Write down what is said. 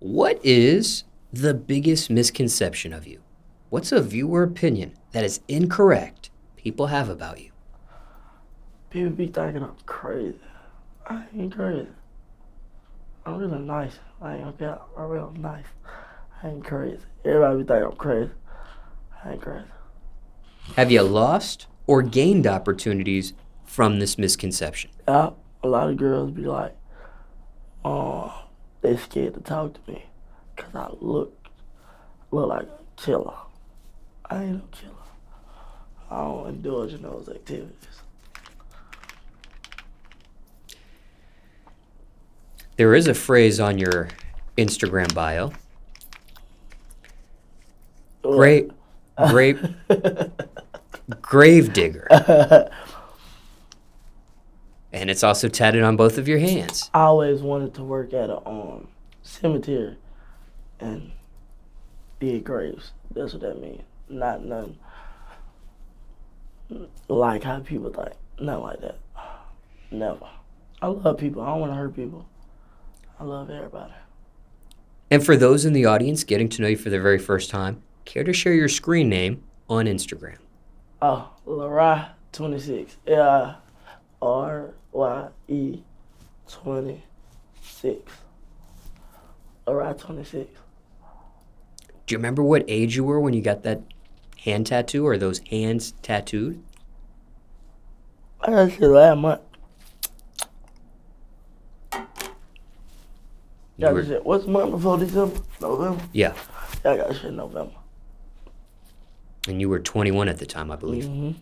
What is the biggest misconception of you? What's a viewer opinion that is incorrect people have about you? People be thinking I'm crazy. I ain't crazy. I'm really nice. I ain't okay. I'm real nice. I ain't crazy. Everybody be thinking I'm crazy. I ain't crazy. Have you lost or gained opportunities from this misconception? Yeah, a lot of girls be like, they scared to talk to me because I look, look like a killer. I ain't no killer. I don't indulge in those activities. There is a phrase on your Instagram bio. Great, great, grave digger. and it's also tatted on both of your hands. I always wanted to work at a um, cemetery and dig graves. That's what that means. Not nothing like how people think. Not like that. Never. I love people. I don't want to hurt people. I love everybody. And for those in the audience getting to know you for the very first time, care to share your screen name on Instagram? Oh, Larai26. L R Y E 26. Li Rye 26. Do you remember what age you were when you got that hand tattoo or those hands tattooed? I got shit last month. Got were- shit. What's the month before December? November? yeah. Yeah, I got shit in November. And you were 21 at the time, I believe. Mm-hmm.